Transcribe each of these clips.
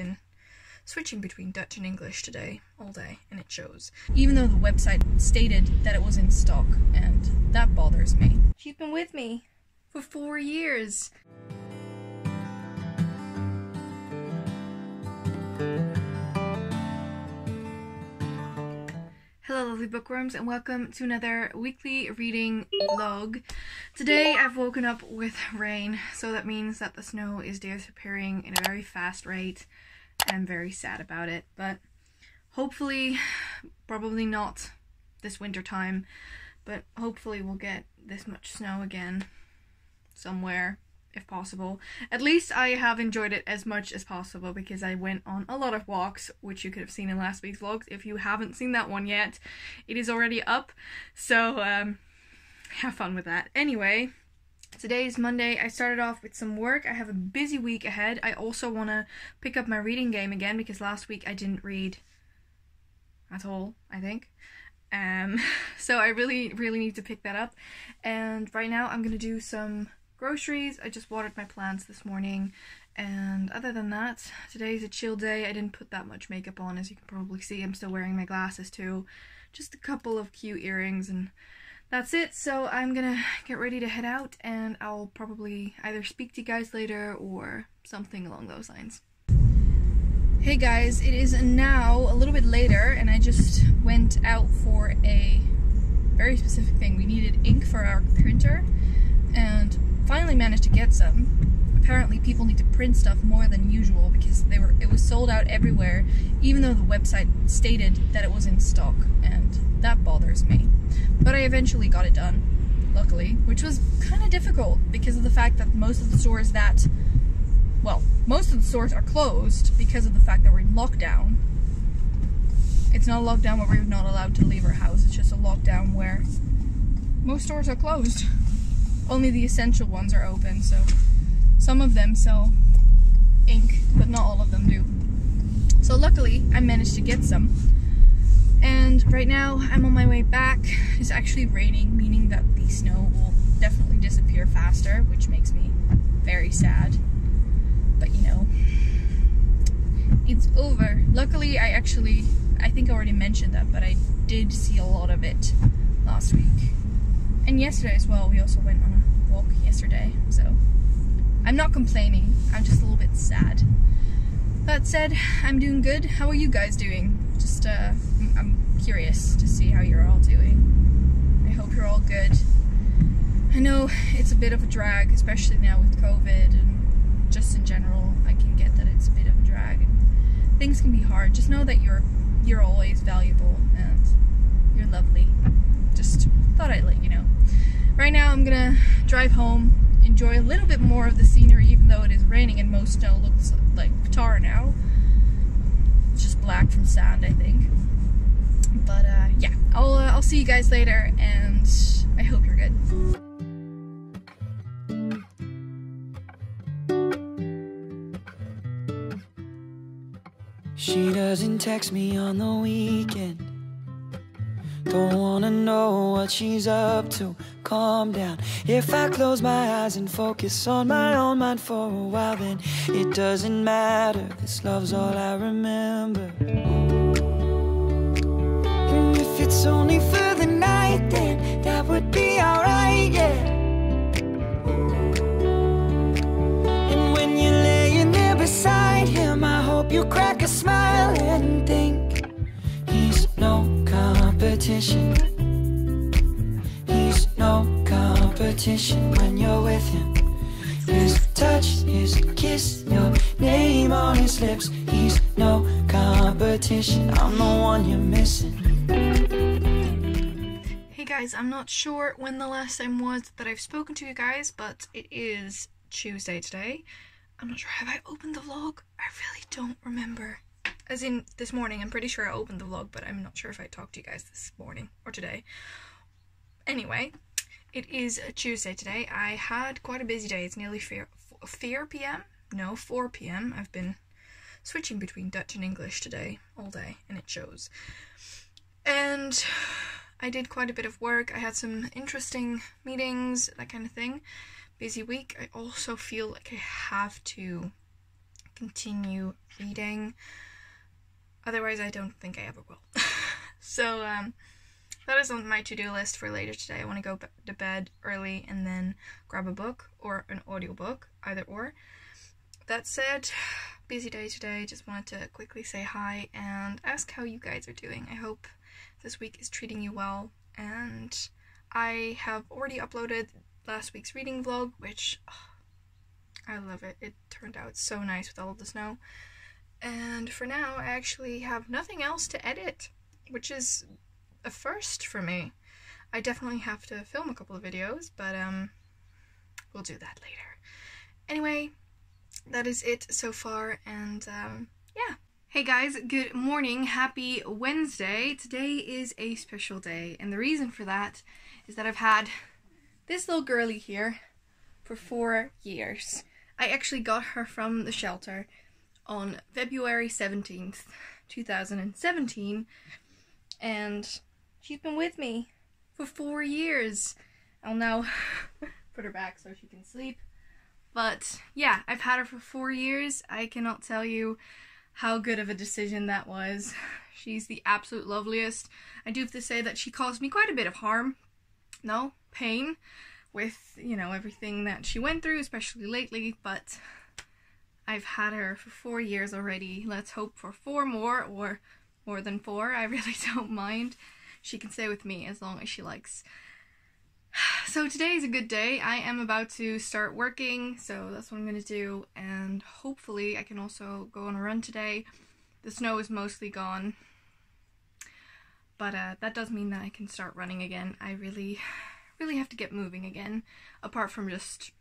been switching between Dutch and English today all day, and it shows. Even though the website stated that it was in stock, and that bothers me. She's been with me for four years. Hello lovely bookworms and welcome to another weekly reading vlog. Today I've woken up with rain so that means that the snow is disappearing in a very fast rate I'm very sad about it but hopefully probably not this winter time but hopefully we'll get this much snow again somewhere if possible. At least I have enjoyed it as much as possible because I went on a lot of walks, which you could have seen in last week's vlogs. If you haven't seen that one yet, it is already up, so um, have fun with that. Anyway, today is Monday. I started off with some work. I have a busy week ahead. I also want to pick up my reading game again because last week I didn't read at all, I think. Um, so I really, really need to pick that up. And right now I'm going to do some groceries. I just watered my plants this morning. And other than that, today's a chill day. I didn't put that much makeup on, as you can probably see. I'm still wearing my glasses too. Just a couple of cute earrings and that's it. So I'm gonna get ready to head out and I'll probably either speak to you guys later or something along those lines. Hey guys, it is now a little bit later and I just went out for a very specific thing. We needed ink for our printer and finally managed to get some. Apparently people need to print stuff more than usual because they were it was sold out everywhere, even though the website stated that it was in stock, and that bothers me. But I eventually got it done, luckily, which was kind of difficult because of the fact that most of the stores that well, most of the stores are closed because of the fact that we're in lockdown. It's not a lockdown where we're not allowed to leave our house, it's just a lockdown where most stores are closed only the essential ones are open, so some of them sell ink, but not all of them do. So luckily, I managed to get some. And right now, I'm on my way back. It's actually raining, meaning that the snow will definitely disappear faster, which makes me very sad. But you know, it's over. Luckily, I actually, I think I already mentioned that, but I did see a lot of it last week. And yesterday as well, we also went on a walk yesterday, so I'm not complaining, I'm just a little bit sad. That said, I'm doing good. How are you guys doing? Just, uh, I'm curious to see how you're all doing. I hope you're all good. I know it's a bit of a drag, especially now with COVID and just in general, I can get that it's a bit of a drag and things can be hard. Just know that you're you're always valuable and you're lovely. Just thought I'd let you know. Right now I'm gonna drive home, enjoy a little bit more of the scenery even though it is raining and most snow looks like tar now. It's just black from sand I think. But uh, yeah, I'll, uh, I'll see you guys later and I hope you're good. She doesn't text me on the weekend don't wanna know what she's up to. Calm down. If I close my eyes and focus on my own mind for a while, then it doesn't matter. This love's all I remember. It's only for the night, then that would be alright, yeah. And when you're laying there beside him, I hope you crack a smile and think he's no competition. He's no competition when you're with him. His touch, his kiss, your name on his lips. He's no competition. I'm the one you're missing. Hey guys, I'm not sure when the last time was that I've spoken to you guys, but it is Tuesday today. I'm not sure, have I opened the vlog? I really don't remember. As in this morning, I'm pretty sure I opened the vlog, but I'm not sure if I talked to you guys this morning or today. Anyway, it is Tuesday today. I had quite a busy day. It's nearly 4, 4 p.m. No, 4 p.m. I've been switching between Dutch and English today all day, and it shows. And I did quite a bit of work. I had some interesting meetings, that kind of thing. Busy week. I also feel like I have to continue reading. Otherwise, I don't think I ever will. so, um, that is on my to-do list for later today. I want to go to bed early and then grab a book or an audiobook, either or. That said, busy day today. Just wanted to quickly say hi and ask how you guys are doing. I hope this week is treating you well and I have already uploaded last week's reading vlog, which oh, I love it. It turned out so nice with all of the snow. And for now, I actually have nothing else to edit, which is a first for me. I definitely have to film a couple of videos, but um, we'll do that later. Anyway, that is it so far, and um, yeah. Hey guys, good morning. Happy Wednesday. Today is a special day, and the reason for that is that I've had this little girly here for four years. I actually got her from the shelter on February 17th, 2017, and she's been with me for four years. I'll now put her back so she can sleep. But yeah, I've had her for four years. I cannot tell you how good of a decision that was. She's the absolute loveliest. I do have to say that she caused me quite a bit of harm. No, pain with, you know, everything that she went through, especially lately, but I've had her for four years already. Let's hope for four more or more than four. I really don't mind. She can stay with me as long as she likes. So today is a good day. I am about to start working, so that's what I'm going to do, and hopefully I can also go on a run today. The snow is mostly gone, but uh, that does mean that I can start running again. I really really have to get moving again, apart from just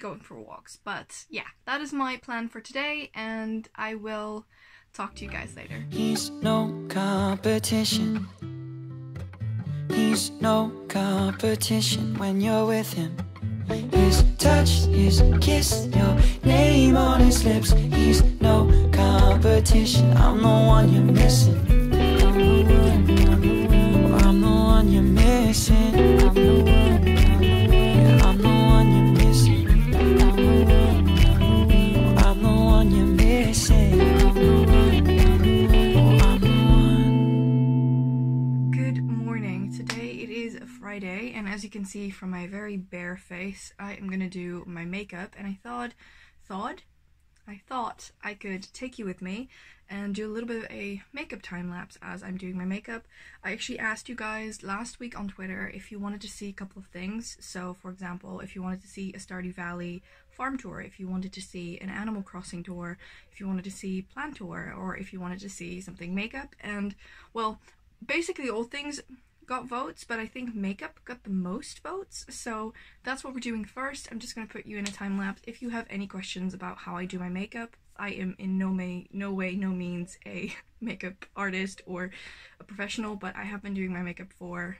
going for walks. But yeah, that is my plan for today, and I will talk to you guys later. He's no competition. He's no competition when you're with him. His touch, his kiss, your name on his lips. He's no competition. I'm the one you're missing. Can see from my very bare face, I am gonna do my makeup, and I thought, thought, I thought I could take you with me and do a little bit of a makeup time lapse as I'm doing my makeup. I actually asked you guys last week on Twitter if you wanted to see a couple of things. So, for example, if you wanted to see a Stardew Valley farm tour, if you wanted to see an Animal Crossing tour, if you wanted to see plant tour, or if you wanted to see something makeup, and well, basically all things got votes, but I think makeup got the most votes. So that's what we're doing first. I'm just going to put you in a time lapse. If you have any questions about how I do my makeup, I am in no, may, no way, no means a makeup artist or a professional, but I have been doing my makeup for,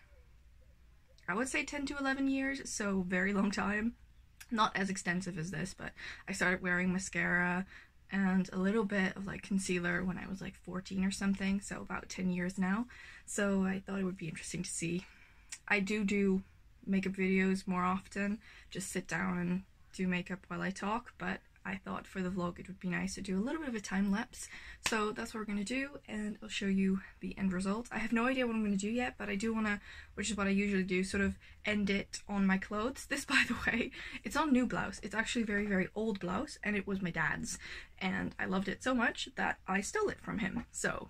I would say 10 to 11 years, so very long time. Not as extensive as this, but I started wearing mascara and a little bit of like concealer when I was like 14 or something, so about 10 years now. So I thought it would be interesting to see. I do do makeup videos more often, just sit down and do makeup while I talk, but I thought for the vlog it would be nice to do a little bit of a time lapse. So that's what we're going to do and I'll show you the end result. I have no idea what I'm going to do yet, but I do want to, which is what I usually do, sort of end it on my clothes. This, by the way, it's not new blouse. It's actually very, very old blouse and it was my dad's. And I loved it so much that I stole it from him. So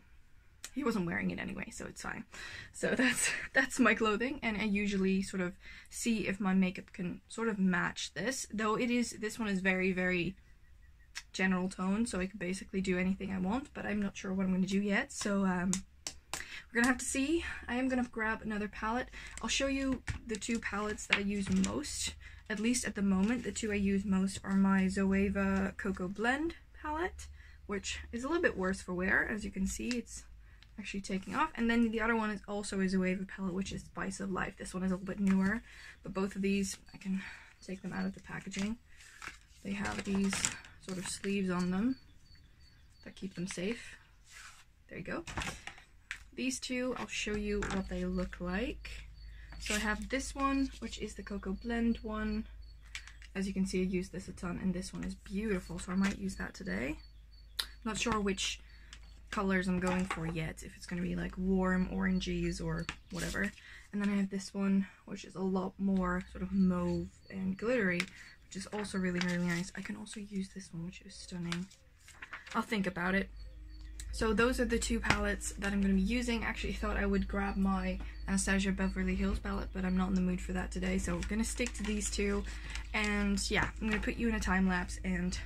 he wasn't wearing it anyway, so it's fine. So that's that's my clothing, and I usually sort of see if my makeup can sort of match this. Though it is this one is very very general tone, so I can basically do anything I want, but I'm not sure what I'm going to do yet. So um, we're gonna have to see. I am gonna grab another palette. I'll show you the two palettes that I use most, at least at the moment. The two I use most are my Zoeva Cocoa Blend palette, which is a little bit worse for wear. As you can see, it's actually taking off. And then the other one is also is a Zoeva palette, which is Spice of Life. This one is a little bit newer, but both of these, I can take them out of the packaging. They have these sort of sleeves on them that keep them safe. There you go. These two, I'll show you what they look like. So I have this one, which is the Cocoa Blend one. As you can see, I use this a ton, and this one is beautiful, so I might use that today. not sure which colors I'm going for yet, if it's going to be like warm oranges or whatever. And then I have this one, which is a lot more sort of mauve and glittery, which is also really, really nice. I can also use this one, which is stunning. I'll think about it. So those are the two palettes that I'm going to be using. Actually, thought I would grab my Anastasia Beverly Hills palette, but I'm not in the mood for that today. So I'm going to stick to these two. And yeah, I'm going to put you in a time lapse and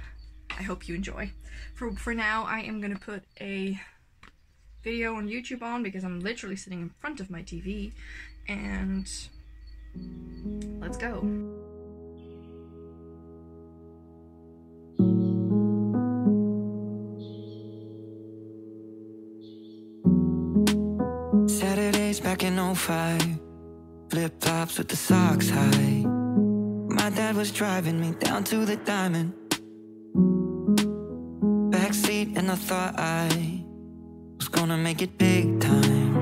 I hope you enjoy. For, for now, I am going to put a video on YouTube on because I'm literally sitting in front of my TV. And let's go. Saturdays back in 05 Flip flops with the socks high My dad was driving me down to the diamond and I thought I Was gonna make it big time.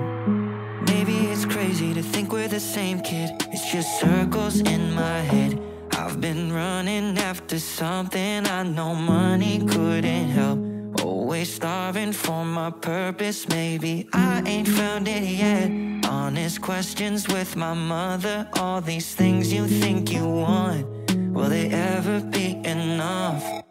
Maybe it's crazy to think we're the same kid. It's just circles in my head. I've been running after something I know money couldn't help. Always starving for my purpose, maybe I ain't found it yet. Honest questions with my mother, all these things you think you want, will they ever be enough?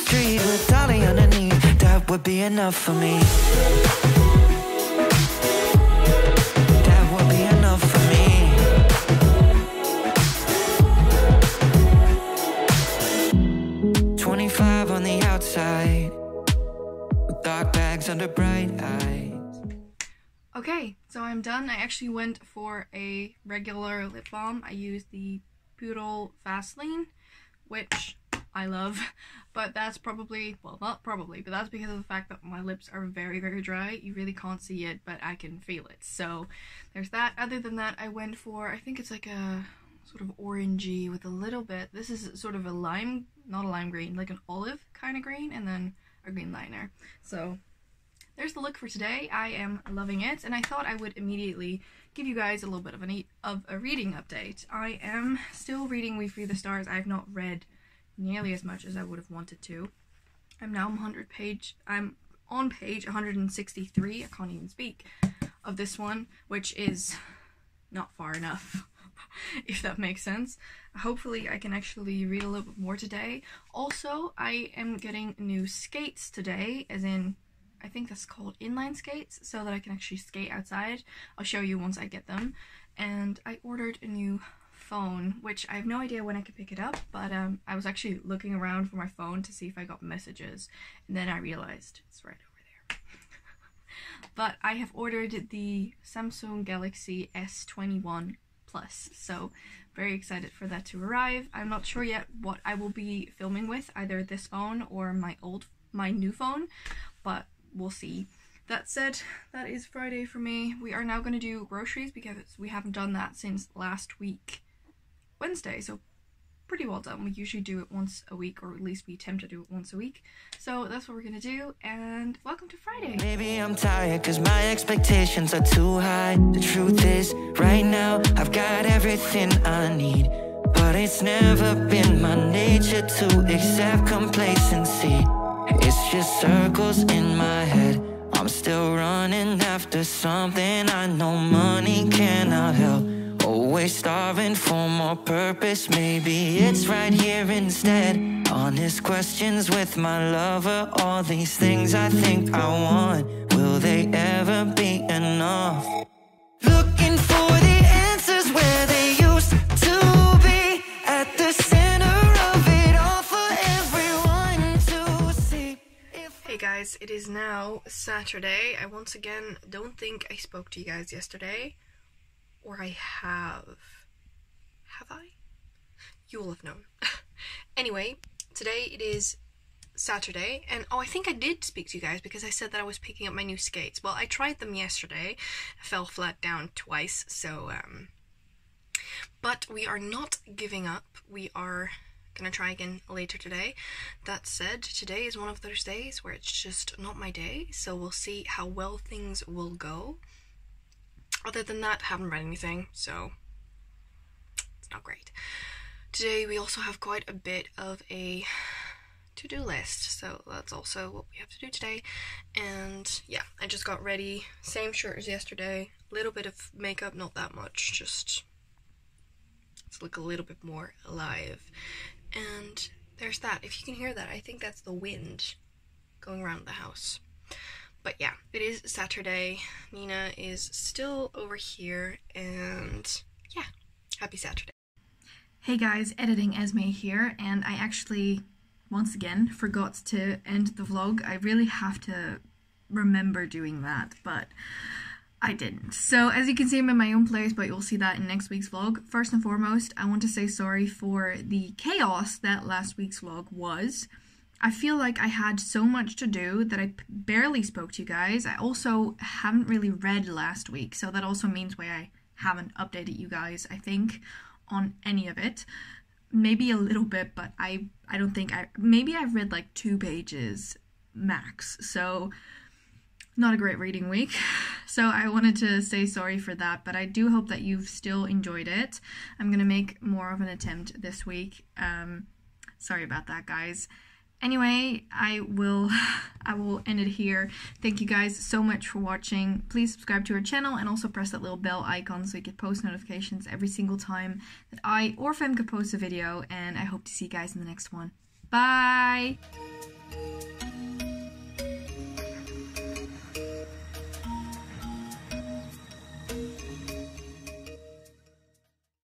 Street with Dolly underneath. That would be enough for me. That would be enough for me. 25 on the outside, with dark bags under bright eyes. Okay, so I'm done. I actually went for a regular lip balm. I used the Poodle Vaseline, which I love, but that's probably, well, not probably, but that's because of the fact that my lips are very, very dry. You really can't see it, but I can feel it. So there's that. Other than that, I went for, I think it's like a sort of orangey with a little bit, this is sort of a lime, not a lime green, like an olive kind of green, and then a green liner. So there's the look for today. I am loving it, and I thought I would immediately give you guys a little bit of an of a reading update. I am still reading We Free the Stars. I've not read nearly as much as I would have wanted to. I'm now 100 page. I'm on page 163. I can't even speak of this one, which is not far enough. if that makes sense. Hopefully I can actually read a little bit more today. Also, I am getting new skates today, as in I think that's called inline skates so that I can actually skate outside. I'll show you once I get them. And I ordered a new phone, which I have no idea when I could pick it up, but um, I was actually looking around for my phone to see if I got messages, and then I realized it's right over there. but I have ordered the Samsung Galaxy S21 Plus, so very excited for that to arrive. I'm not sure yet what I will be filming with, either this phone or my old, my new phone, but we'll see. That said, that is Friday for me. We are now going to do groceries because we haven't done that since last week, Wednesday, so pretty well done. We usually do it once a week, or at least we attempt to do it once a week. So that's what we're to do, and welcome to Friday. Maybe I'm tired cause my expectations are too high. The truth is, right now, I've got everything I need. But it's never been my nature to accept complacency. It's just circles in my head. I'm still running after something I know money cannot help. Always starving for more purpose. Maybe it's right here instead. Honest questions with my lover. All these things I think I want. Will they ever be enough? Looking for the answers where they used to be. At the center of it all for everyone to see. Hey guys, it is now Saturday. I once again don't think I spoke to you guys yesterday. Or I have. Have I? You will have known. anyway, today it is Saturday, and oh, I think I did speak to you guys because I said that I was picking up my new skates. Well, I tried them yesterday, I fell flat down twice, so, um. But we are not giving up. We are gonna try again later today. That said, today is one of those days where it's just not my day, so we'll see how well things will go. Other than that, haven't read anything, so it's not great. Today we also have quite a bit of a to-do list, so that's also what we have to do today. And yeah, I just got ready, same shirt as yesterday, a little bit of makeup, not that much, just to look a little bit more alive. And there's that. If you can hear that, I think that's the wind going around the house. But yeah, it is Saturday. Nina is still over here, and yeah, happy Saturday. Hey guys, editing Esmay here, and I actually, once again, forgot to end the vlog. I really have to remember doing that, but I didn't. So as you can see, I'm in my own place, but you'll see that in next week's vlog. First and foremost, I want to say sorry for the chaos that last week's vlog was. I feel like I had so much to do that I barely spoke to you guys. I also haven't really read last week, so that also means why I haven't updated you guys, I think, on any of it. Maybe a little bit, but I I don't think I maybe I've read like two pages max. So not a great reading week. So I wanted to say sorry for that, but I do hope that you've still enjoyed it. I'm going to make more of an attempt this week. Um, sorry about that, guys. Anyway, I will I will end it here. Thank you guys so much for watching. Please subscribe to our channel and also press that little bell icon so you get post notifications every single time that I or Femke posts a video. And I hope to see you guys in the next one. Bye!